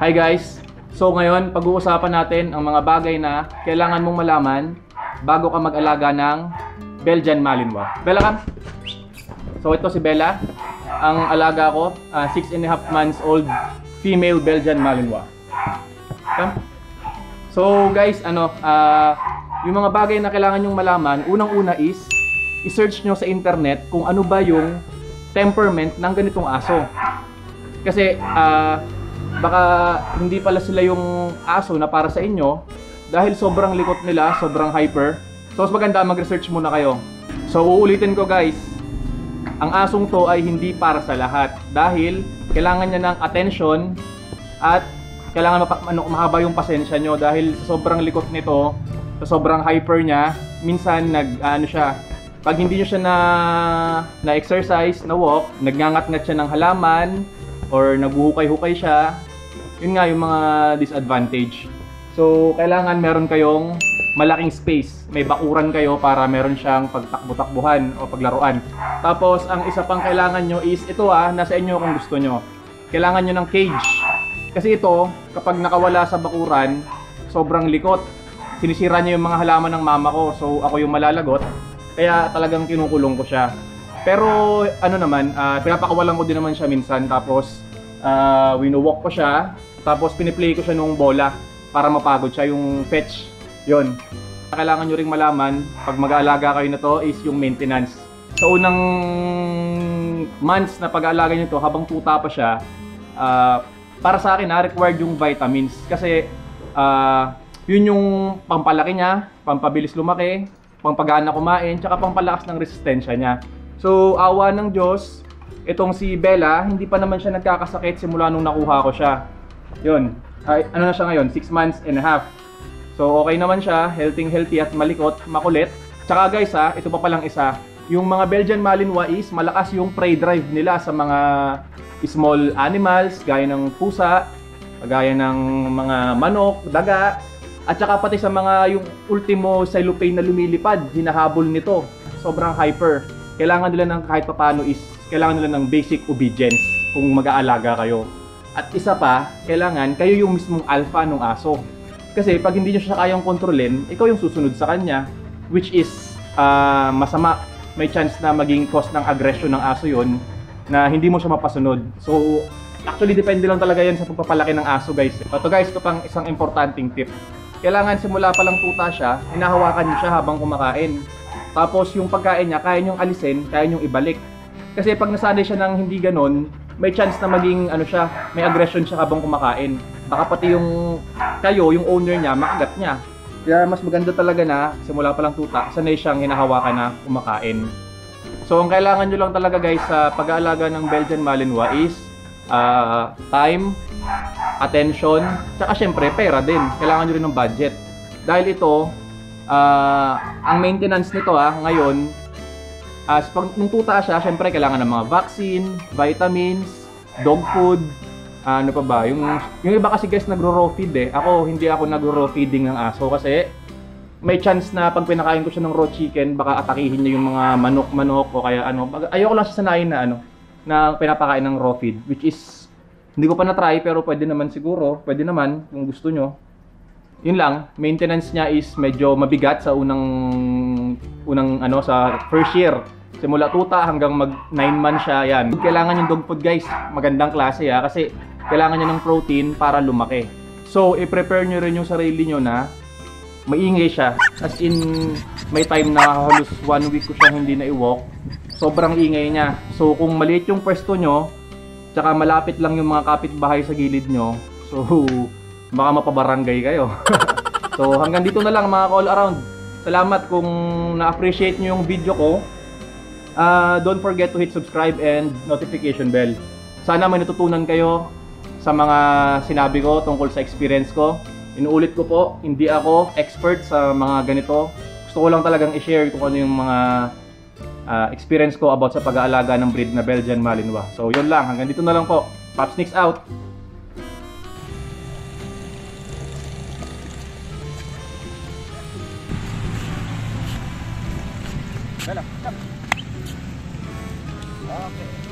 Hi guys! So ngayon, pag-uusapan natin ang mga bagay na kailangan mong malaman bago ka mag-alaga ng Belgian Malinois. Bella kam? So ito si Bella. Ang alaga ko, 6 and a half months old female Belgian Malinois. Come. So guys, ano, ah, yung mga bagay na kailangan nyong malaman, unang-una is i-search nyo sa internet kung ano ba yung temperament ng ganitong aso. Kasi ah, baka hindi pala sila yung aso na para sa inyo dahil sobrang likot nila, sobrang hyper. So mas maganda mag-research muna kayo. So uulitin ko guys, ang asong to ay hindi para sa lahat dahil kailangan niya ng attention at kailangan mapa, ano, mahaba yung pasensya nyo dahil sa sobrang likot nito, sa sobrang hyper niya, minsan nag ano siya, pag hindi nyo siya na na exercise, na walk, nagngangat-ngat siya ng halaman or naguhukay-hukay siya, yun nga yung mga disadvantage. So, kailangan meron kayong malaking space. May bakuran kayo para meron siyang pagtakbo-takbuhan o paglaruan. Tapos, ang isa pang kailangan nyo is, ito ah, nasa inyo kung gusto nyo. Kailangan nyo ng cage. Kasi ito, kapag nakawala sa bakuran, sobrang likot. Sinisira niya yung mga halaman ng mama ko, so ako yung malalagot. Kaya talagang kinukulong ko siya. Pero ano naman, uh, pinapakawalan ko din naman siya minsan. Tapos, uh, winowalk ko siya. Tapos, piniplay ko siya nung bola para mapagod siya yung fetch. Yon. Kailangan nyo ring malaman, pag mag-aalaga kayo na to, is yung maintenance. Sa unang months na pag-aalaga nyo to, habang tuta pa siya, uh, para sa akin na required yung vitamins. Kasi uh, yun yung pampalaki niya, pampabilis lumaki, pampagana kumain, tsaka pampalakas ng resistensya niya. So, awa ng Diyos, itong si Bella, hindi pa naman siya nagkakasakit simula nung nakuha ko siya. Yun, ay, ano na siya ngayon, 6 months and a half. So okay naman siya, healthy healthy at malikot, makulit. Tsaka guys ha, ito pa palang isa, yung mga Belgian Malinois is malakas yung prey drive nila sa mga small animals, gaya ng pusa, gaya ng mga manok, daga, at saka pati sa mga yung ultimo cellophane na lumilipad, hinahabol nito. Sobrang hyper. Kailangan nila ng kahit papano is, kailangan nila ng basic obedience kung mag-aalaga kayo. At isa pa, kailangan kayo yung mismong alpha ng aso. Kasi pag hindi nyo siya kayang kontrolin, ikaw yung susunod sa kanya, which is uh, masama. May chance na maging cause ng aggression ng aso yon na hindi mo siya mapasunod. So, actually depende lang talaga yan sa pagpapalaki ng aso guys. Ito guys, ito pang isang importanting tip. Kailangan simula pa lang tuta siya, hinahawakan niyo siya habang kumakain. Tapos yung pagkain niya, kaya niyong alisin, kaya niyong ibalik. Kasi pag nasanay siya ng hindi ganon, may chance na maging ano siya, may aggression siya habang kumakain. Baka pati yung kayo, yung owner niya, makagat niya. Kaya mas maganda talaga na simula pa lang tuta, sanay siyang hinahawakan na kumakain. So ang kailangan nyo lang talaga guys sa pag-aalaga ng Belgian Malinois is uh, time, attention, tsaka syempre pera din. Kailangan nyo rin ng budget. Dahil ito, uh, ang maintenance nito ah, ngayon, As pag nung tuta siya, syempre kailangan ng mga vaccine, vitamins, dog food, ano pa ba? Yung yung iba kasi guys nagro-raw feed eh. Ako hindi ako nagro-raw feeding ng aso kasi may chance na pag pinakain ko siya ng raw chicken, baka atakihin niya yung mga manok-manok o kaya ano. Ayoko lang siya sanayin na ano na pinapakain ng raw feed which is hindi ko pa na-try pero pwede naman siguro, pwede naman kung gusto nyo. Yun lang, maintenance niya is medyo mabigat sa unang unang ano sa first year. Simula tuta hanggang mag 9 months siya, yan. Kailangan yung dog food guys, magandang klase ha, kasi kailangan niya ng protein para lumaki. So, i-prepare nyo rin yung sarili nyo na maingay siya. As in, may time na halos one week ko siya hindi na i-walk. Sobrang ingay niya. So, kung maliit yung pwesto nyo, tsaka malapit lang yung mga kapitbahay sa gilid nyo, so, baka mapabarangay kayo. so, hanggang dito na lang mga call around. Salamat kung na-appreciate nyo yung video ko. Uh, don't forget to hit subscribe and notification bell. Sana may natutunan kayo sa mga sinabi ko tungkol sa experience ko. Inuulit ko po, hindi ako expert sa mga ganito. Gusto ko lang talagang i-share kung ano yung mga uh, experience ko about sa pag-aalaga ng breed na Belgian Malinois. So yun lang, hanggang dito na lang po. Nicks out! Bella, come. Okay. Turn.